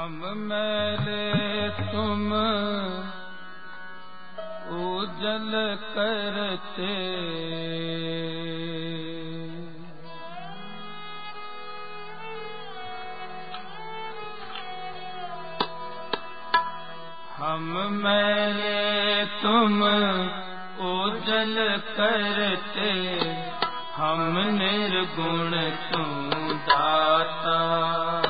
ਹਮ ਮੈਲੇ ਤੁਮ ਉਜਲ ਕਰਤੇ। ਹਮ ਮੈਲੇ ਤੁਮ ਉਜਲ ਕਰਤੇ। ਹਮ ਨਿਰਗੁਣ ਤੂੰ ਦਾਤਾ।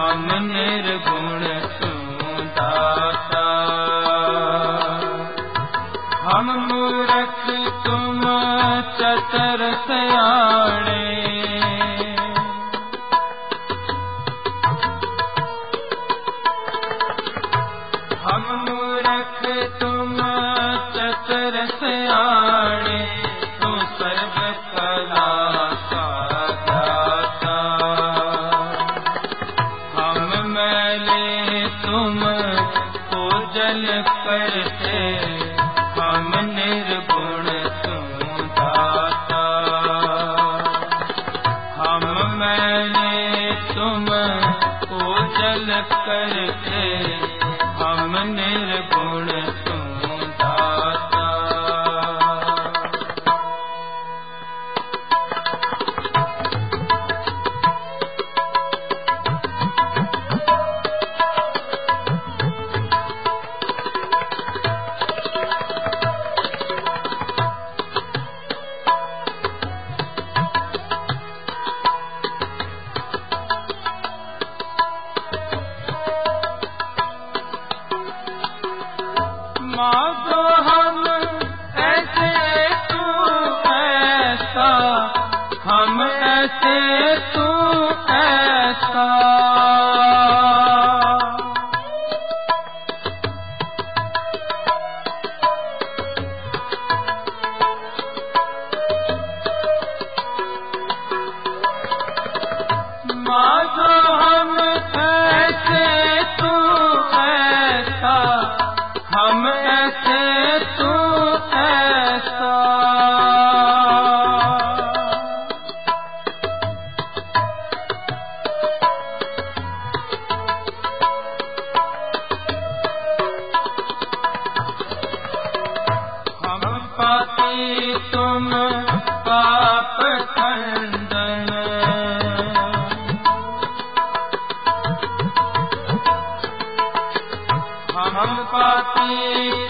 ਨਾਮ ਨਿਰਗੁਣ ਸੁਦਾ कैसे तू ऐसा। Música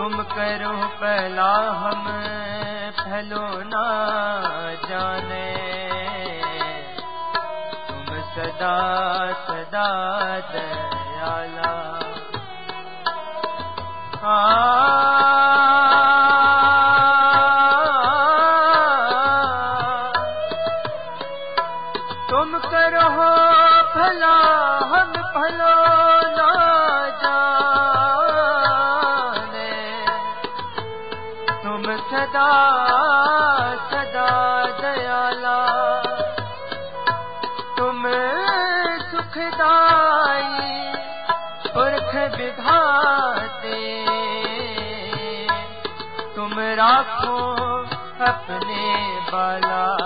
तुम करो पहला हम फैलो ना जाने। तुम सदा सदा दयाला। हाँ सदा सदा दयाला। तुम सुखदाई पुरख विधाते। तुम राखो अपने बाला।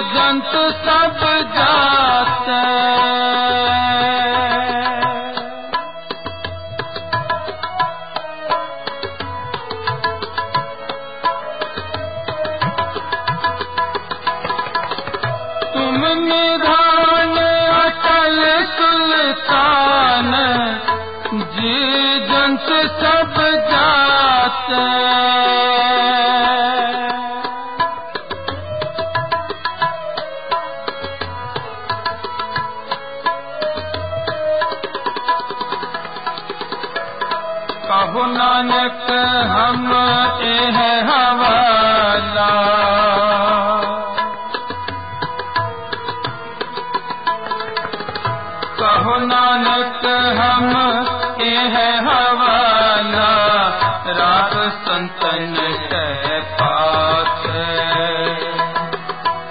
जंत सब जाते। रात संतन के पास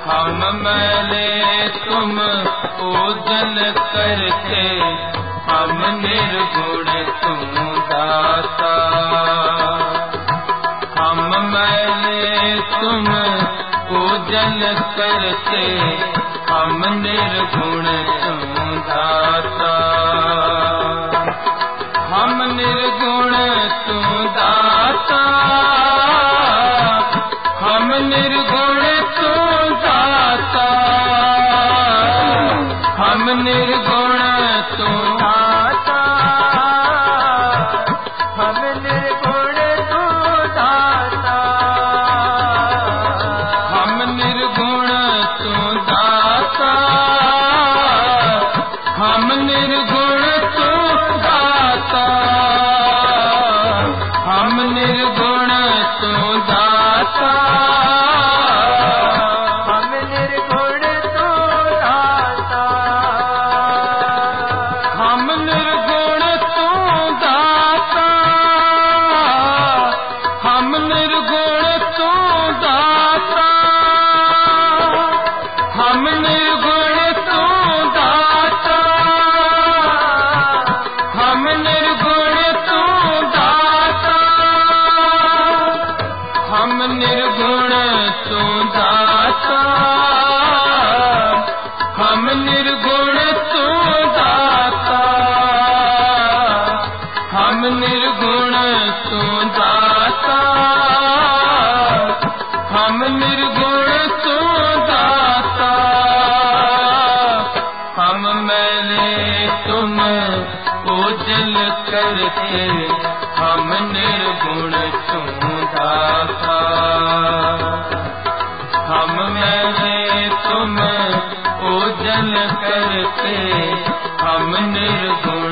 हम मैले तुम पूजन करके हम निर्गुण तुम दाता। हम मैले तुम पूजन करके हम निर्गुण तुम दाता। हम निर्गुण निर्गुण तू हम मैंने तुम पूजन करके हम निर्गुण तू दाता हम मैंने तुम पूजन करके, हम निर्गुण